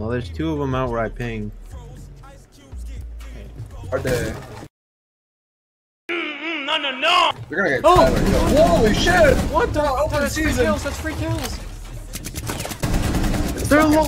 Well, there's two of them out where I ping. Are they? No, no, no! We're gonna get Oh! Tyler. Holy shit! What the? Open That's free season. kills. That's free kills. They're low.